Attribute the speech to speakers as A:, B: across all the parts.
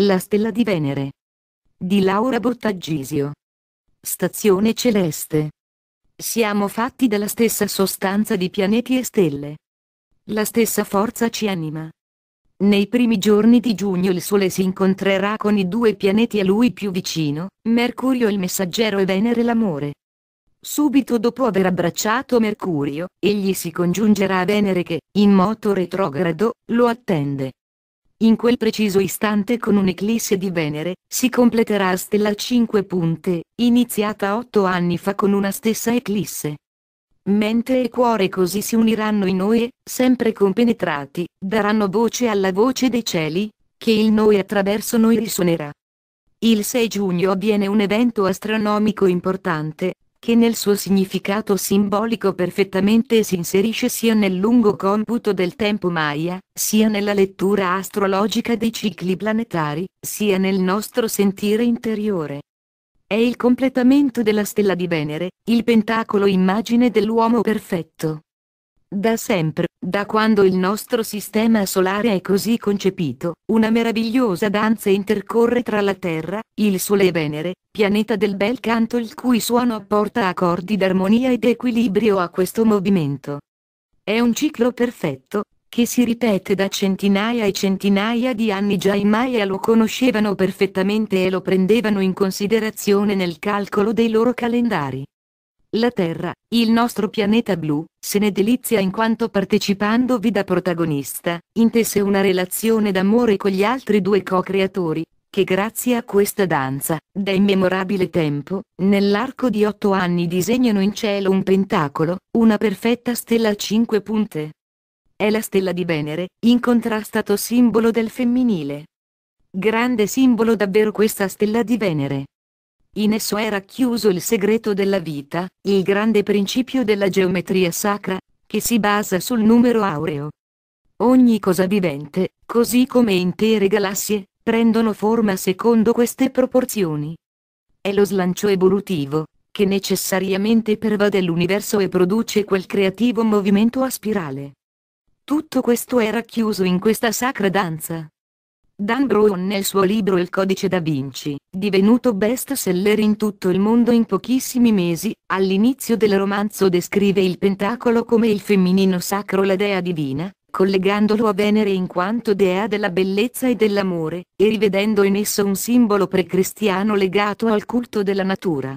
A: La stella di Venere. Di Laura Bottagisio. Stazione celeste. Siamo fatti della stessa sostanza di pianeti e stelle. La stessa forza ci anima. Nei primi giorni di giugno il Sole si incontrerà con i due pianeti a lui più vicino, Mercurio il messaggero e Venere l'amore. Subito dopo aver abbracciato Mercurio, egli si congiungerà a Venere che, in moto retrogrado, lo attende. In quel preciso istante con un'eclisse di Venere, si completerà stella a cinque punte, iniziata otto anni fa con una stessa eclisse. Mente e cuore così si uniranno in noi sempre compenetrati, daranno voce alla voce dei cieli, che il noi attraverso noi risuonerà. Il 6 giugno avviene un evento astronomico importante, che nel suo significato simbolico perfettamente si inserisce sia nel lungo computo del tempo Maya, sia nella lettura astrologica dei cicli planetari, sia nel nostro sentire interiore. È il completamento della stella di Venere, il pentacolo immagine dell'uomo perfetto. Da sempre, da quando il nostro sistema solare è così concepito, una meravigliosa danza intercorre tra la Terra, il Sole e Venere, pianeta del bel canto il cui suono apporta accordi d'armonia ed equilibrio a questo movimento. È un ciclo perfetto, che si ripete da centinaia e centinaia di anni già i Maya lo conoscevano perfettamente e lo prendevano in considerazione nel calcolo dei loro calendari. La Terra, il nostro pianeta blu, se ne delizia in quanto partecipandovi da protagonista, intesse una relazione d'amore con gli altri due co-creatori, che grazie a questa danza, da immemorabile tempo, nell'arco di otto anni disegnano in cielo un pentacolo, una perfetta stella a cinque punte. È la stella di Venere, incontrastato simbolo del femminile. Grande simbolo davvero questa stella di Venere. In esso è racchiuso il segreto della vita, il grande principio della geometria sacra, che si basa sul numero aureo. Ogni cosa vivente, così come intere galassie, prendono forma secondo queste proporzioni. È lo slancio evolutivo, che necessariamente pervade l'universo e produce quel creativo movimento a spirale. Tutto questo è racchiuso in questa sacra danza. Dan Brown nel suo libro Il codice da Vinci, divenuto best seller in tutto il mondo in pochissimi mesi, all'inizio del romanzo descrive il pentacolo come il femminino sacro la dea divina, collegandolo a Venere in quanto dea della bellezza e dell'amore, e rivedendo in esso un simbolo pre-cristiano legato al culto della natura.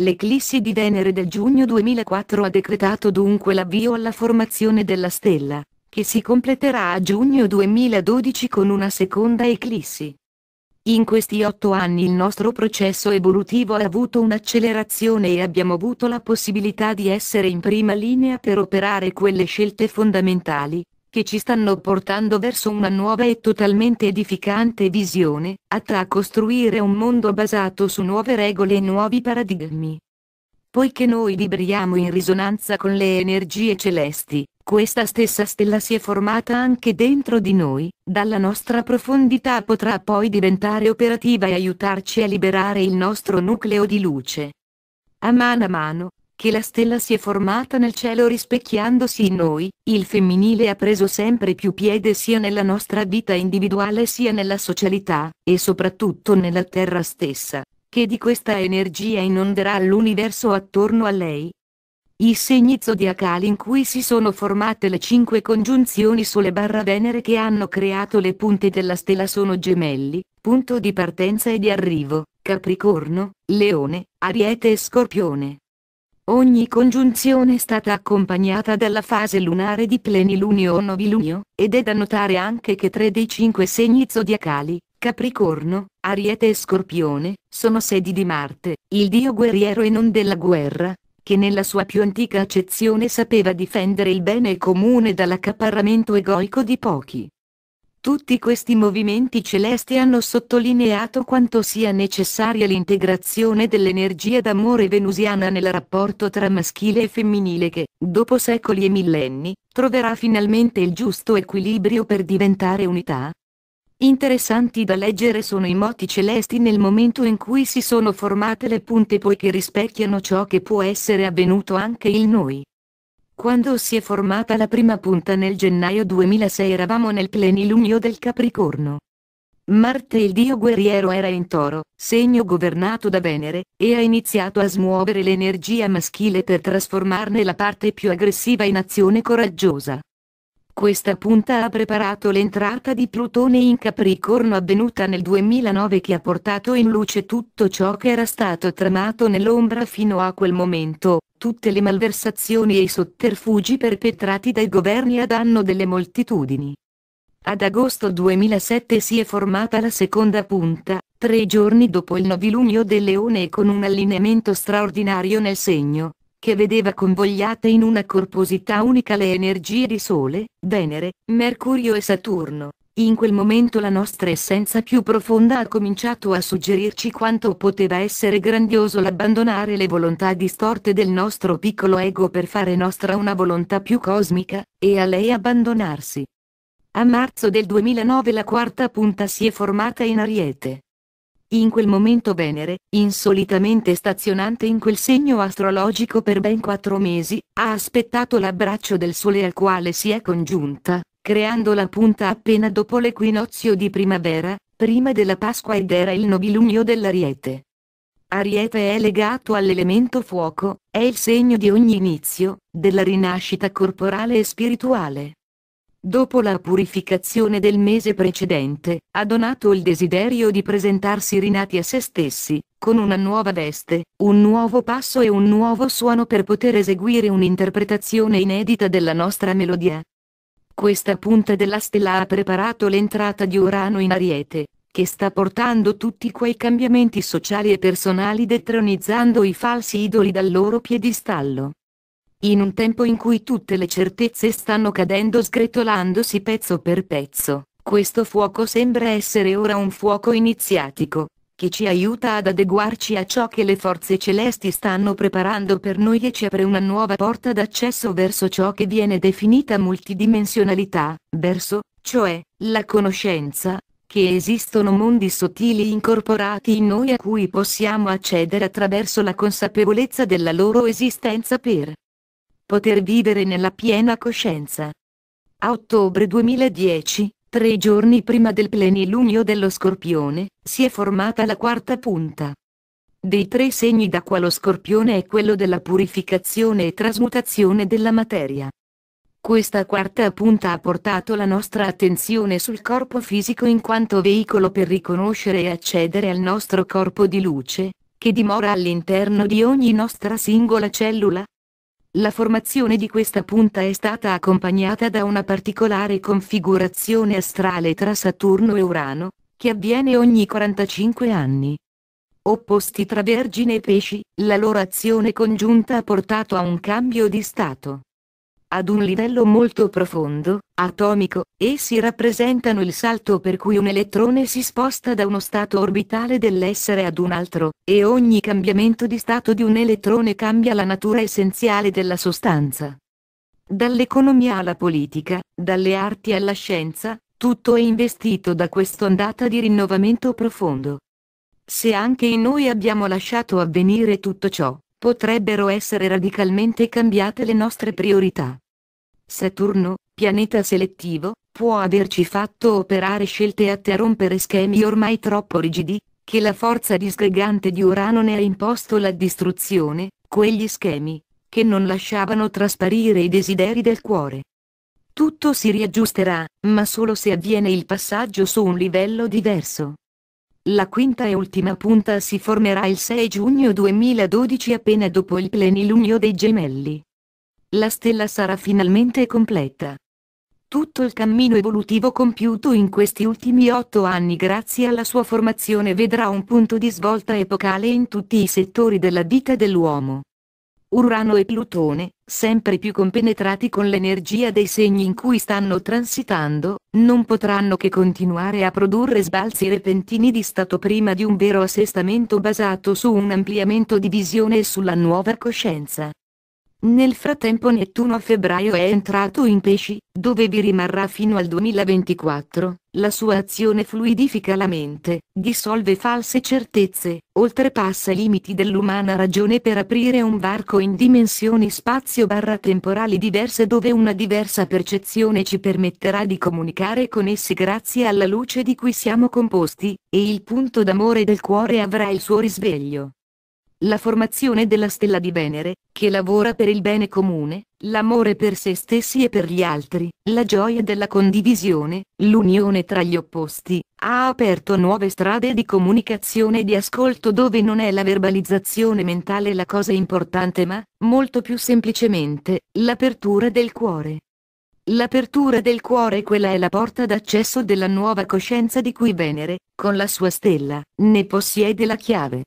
A: L'eclissi di Venere del giugno 2004 ha decretato dunque l'avvio alla formazione della stella, che si completerà a giugno 2012 con una seconda eclissi. In questi otto anni il nostro processo evolutivo ha avuto un'accelerazione e abbiamo avuto la possibilità di essere in prima linea per operare quelle scelte fondamentali, che ci stanno portando verso una nuova e totalmente edificante visione, atta a costruire un mondo basato su nuove regole e nuovi paradigmi. Poiché noi vibriamo in risonanza con le energie celesti, questa stessa stella si è formata anche dentro di noi, dalla nostra profondità potrà poi diventare operativa e aiutarci a liberare il nostro nucleo di luce. A mano a mano, che la stella si è formata nel cielo rispecchiandosi in noi, il femminile ha preso sempre più piede sia nella nostra vita individuale sia nella socialità, e soprattutto nella Terra stessa, che di questa energia inonderà l'universo attorno a lei, i segni zodiacali in cui si sono formate le cinque congiunzioni Sole barra Venere che hanno creato le punte della stella sono gemelli, punto di partenza e di arrivo, Capricorno, Leone, Ariete e Scorpione. Ogni congiunzione è stata accompagnata dalla fase lunare di plenilunio o novilunio, ed è da notare anche che tre dei cinque segni zodiacali, Capricorno, Ariete e Scorpione, sono sedi di Marte, il dio guerriero e non della guerra, che nella sua più antica accezione sapeva difendere il bene comune dall'accaparramento egoico di pochi. Tutti questi movimenti celesti hanno sottolineato quanto sia necessaria l'integrazione dell'energia d'amore venusiana nel rapporto tra maschile e femminile che, dopo secoli e millenni, troverà finalmente il giusto equilibrio per diventare unità, Interessanti da leggere sono i moti celesti nel momento in cui si sono formate le punte poiché rispecchiano ciò che può essere avvenuto anche in noi. Quando si è formata la prima punta nel gennaio 2006 eravamo nel plenilunio del Capricorno. Marte il dio guerriero era in toro, segno governato da Venere, e ha iniziato a smuovere l'energia maschile per trasformarne la parte più aggressiva in azione coraggiosa. Questa punta ha preparato l'entrata di Plutone in Capricorno avvenuta nel 2009 che ha portato in luce tutto ciò che era stato tramato nell'ombra fino a quel momento, tutte le malversazioni e i sotterfugi perpetrati dai governi a danno delle moltitudini. Ad agosto 2007 si è formata la seconda punta, tre giorni dopo il novilunio del leone e con un allineamento straordinario nel segno, che vedeva convogliate in una corposità unica le energie di Sole, Venere, Mercurio e Saturno. In quel momento la nostra essenza più profonda ha cominciato a suggerirci quanto poteva essere grandioso l'abbandonare le volontà distorte del nostro piccolo ego per fare nostra una volontà più cosmica, e a lei abbandonarsi. A marzo del 2009 la quarta punta si è formata in Ariete. In quel momento Venere, insolitamente stazionante in quel segno astrologico per ben quattro mesi, ha aspettato l'abbraccio del Sole al quale si è congiunta, creando la punta appena dopo l'equinozio di primavera, prima della Pasqua ed era il nobilunio dell'Ariete. Ariete è legato all'elemento fuoco, è il segno di ogni inizio, della rinascita corporale e spirituale dopo la purificazione del mese precedente, ha donato il desiderio di presentarsi rinati a se stessi, con una nuova veste, un nuovo passo e un nuovo suono per poter eseguire un'interpretazione inedita della nostra melodia. Questa punta della stella ha preparato l'entrata di Urano in Ariete, che sta portando tutti quei cambiamenti sociali e personali detronizzando i falsi idoli dal loro piedistallo. In un tempo in cui tutte le certezze stanno cadendo sgretolandosi pezzo per pezzo, questo fuoco sembra essere ora un fuoco iniziatico, che ci aiuta ad adeguarci a ciò che le forze celesti stanno preparando per noi e ci apre una nuova porta d'accesso verso ciò che viene definita multidimensionalità, verso, cioè, la conoscenza, che esistono mondi sottili incorporati in noi a cui possiamo accedere attraverso la consapevolezza della loro esistenza per poter vivere nella piena coscienza. A ottobre 2010, tre giorni prima del plenilunio dello Scorpione, si è formata la quarta punta. Dei tre segni d'acqua lo Scorpione è quello della purificazione e trasmutazione della materia. Questa quarta punta ha portato la nostra attenzione sul corpo fisico in quanto veicolo per riconoscere e accedere al nostro corpo di luce, che dimora all'interno di ogni nostra singola cellula, la formazione di questa punta è stata accompagnata da una particolare configurazione astrale tra Saturno e Urano, che avviene ogni 45 anni. Opposti tra Vergine e Pesci, la loro azione congiunta ha portato a un cambio di stato ad un livello molto profondo, atomico, essi rappresentano il salto per cui un elettrone si sposta da uno stato orbitale dell'essere ad un altro, e ogni cambiamento di stato di un elettrone cambia la natura essenziale della sostanza. Dall'economia alla politica, dalle arti alla scienza, tutto è investito da quest'ondata di rinnovamento profondo. Se anche in noi abbiamo lasciato avvenire tutto ciò, potrebbero essere radicalmente cambiate le nostre priorità. Saturno, pianeta selettivo, può averci fatto operare scelte atte a rompere schemi ormai troppo rigidi, che la forza disgregante di Urano ne ha imposto la distruzione, quegli schemi, che non lasciavano trasparire i desideri del cuore. Tutto si riaggiusterà, ma solo se avviene il passaggio su un livello diverso. La quinta e ultima punta si formerà il 6 giugno 2012 appena dopo il plenilunio dei gemelli. La stella sarà finalmente completa. Tutto il cammino evolutivo compiuto in questi ultimi otto anni grazie alla sua formazione vedrà un punto di svolta epocale in tutti i settori della vita dell'uomo. Urano e Plutone, sempre più compenetrati con l'energia dei segni in cui stanno transitando, non potranno che continuare a produrre sbalzi repentini di stato prima di un vero assestamento basato su un ampliamento di visione e sulla nuova coscienza. Nel frattempo Nettuno a febbraio è entrato in pesci, dove vi rimarrà fino al 2024. La sua azione fluidifica la mente, dissolve false certezze, oltrepassa i limiti dell'umana ragione per aprire un varco in dimensioni spazio-temporali diverse dove una diversa percezione ci permetterà di comunicare con essi grazie alla luce di cui siamo composti, e il punto d'amore del cuore avrà il suo risveglio la formazione della stella di Venere, che lavora per il bene comune, l'amore per se stessi e per gli altri, la gioia della condivisione, l'unione tra gli opposti, ha aperto nuove strade di comunicazione e di ascolto dove non è la verbalizzazione mentale la cosa importante ma, molto più semplicemente, l'apertura del cuore. L'apertura del cuore quella è la porta d'accesso della nuova coscienza di cui Venere, con la sua stella, ne possiede la chiave.